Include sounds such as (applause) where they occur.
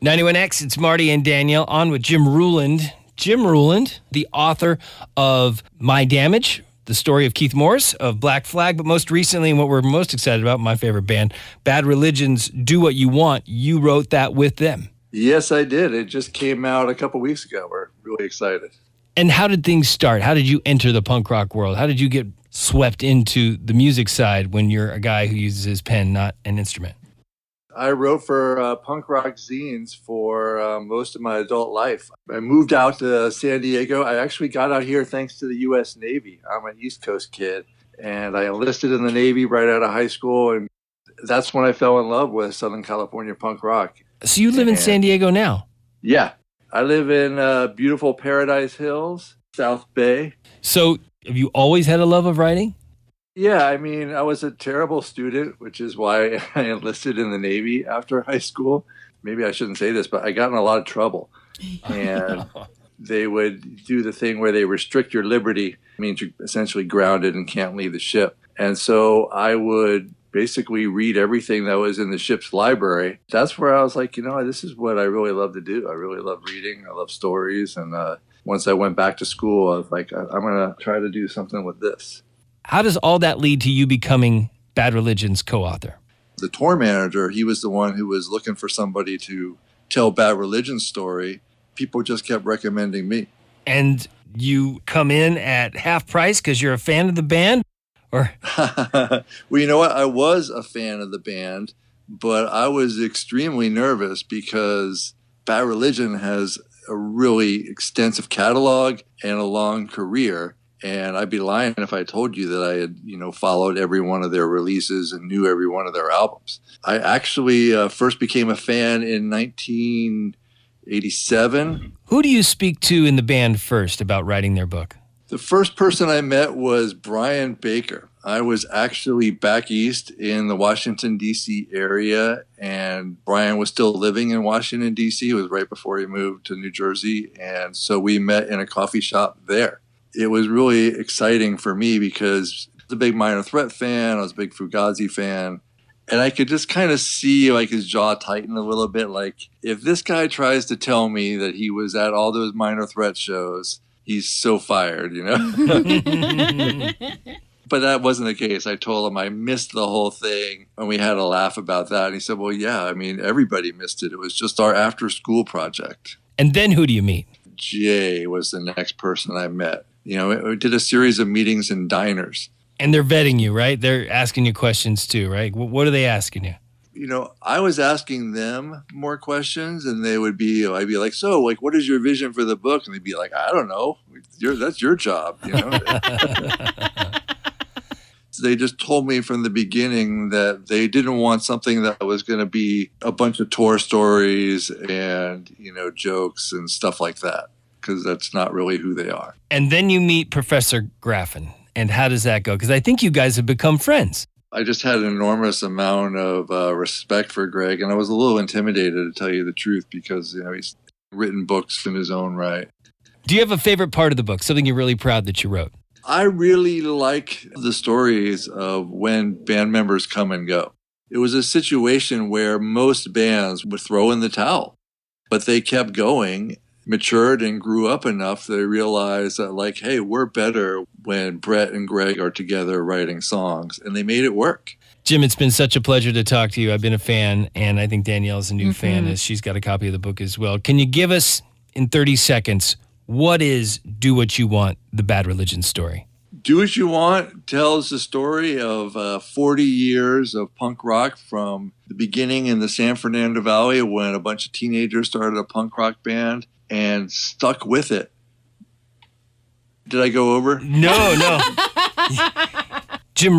91X, it's Marty and Danielle on with Jim Ruland. Jim Ruland, the author of My Damage, the story of Keith Morris of Black Flag, but most recently, and what we're most excited about, my favorite band, Bad Religion's Do What You Want. You wrote that with them. Yes, I did. It just came out a couple weeks ago. We're really excited. And how did things start? How did you enter the punk rock world? How did you get swept into the music side when you're a guy who uses his pen, not an instrument? I wrote for uh, punk rock zines for uh, most of my adult life. I moved out to San Diego. I actually got out here thanks to the U.S. Navy. I'm an East Coast kid, and I enlisted in the Navy right out of high school, and that's when I fell in love with Southern California punk rock. So you live in San Diego now. Yeah, I live in uh, beautiful Paradise Hills, South Bay. So have you always had a love of writing? Yeah, I mean, I was a terrible student, which is why (laughs) I enlisted in the Navy after (laughs) high school. Maybe I shouldn't say this, but I got in a lot of trouble. (laughs) And they would do the thing where they restrict your liberty, it means you're essentially grounded and can't leave the ship. And so I would basically read everything that was in the ship's library. That's where I was like, you know, this is what I really love to do. I really love reading, I love stories. And uh, once I went back to school, I was like, I- I'm going to try to do something with this. How does all that lead to you becoming Bad Religion's co-author? the tour manager, he was the one who was looking for somebody to tell Bad Religion's story. People just kept recommending me. And you come in at half price because you're a fan of the band? Or (laughs) well, you know what? I was a fan of the band, but I was extremely nervous because Bad Religion has a really extensive catalog and a long career. And I'd be lying if I told you that I had, you know, followed every one of their releases and knew every one of their albums. I actually uh, first became a fan in 1987. who do you speak to in the band first about writing their book? The first person I met was Brian Baker. I was actually back east in the Washington, D.C. area, and Brian was still living in Washington, D.C. It was right before he moved to New Jersey. And so we met in a coffee shop there. It was really exciting for me because I was a big Minor Threat fan, I was a big Fugazi fan. And I could just kind of see like his jaw tighten a little bit. Like, if this guy tries to tell me that he was at all those Minor Threat shows, he's so fired, you know? (laughs) but that wasn't the case. I told him I missed the whole thing, and we had a laugh about that. And he said, Well, yeah, I mean, everybody missed it. It was just our after school project. And then who do you meet? Jay was the next person I met. You know, we did a series of meetings in diners. And they're vetting you, right? They're asking you questions too, right? What are they asking you? you know, I was asking them more questions, and they would be, I'd be like, "So, like, what is your vision for the book?" And they'd be like, "I don't know. Your, that's your job." You know. (laughs) they just told me from the beginning that they didn't want something that was going to be a bunch of tour stories and you know jokes and stuff like that because that's not really who they are. And then you meet Professor Graffin. And how does that go? Because I think you guys have become friends. I just had an enormous amount of uh, respect for Greg, and I was a little intimidated to tell you the truth because you know he's written books in his own right. Do you have a favorite part of the book? Something you're really proud that you wrote? I really like the stories of when band members come and go. It was a situation where most bands would throw in the towel, but they kept going, matured, and grew up enough they realized that, like, hey, we're better when Brett and Greg are together writing songs, and they made it work. Jim, it's been such a pleasure to talk to you. I've been a fan, and I think Danielle's a new fan mm-hmm. as she's got a copy of the book as well. Can you give us, in 30 seconds, what is Do What You Want, the Bad Religion story? Do What You Want tells the story of uh, 40 years of punk rock from the beginning in the San Fernando Valley when a bunch of teenagers started a punk rock band and stuck with it. Did I go over? No, no. (laughs) Jim